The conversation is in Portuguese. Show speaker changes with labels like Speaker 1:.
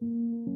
Speaker 1: Música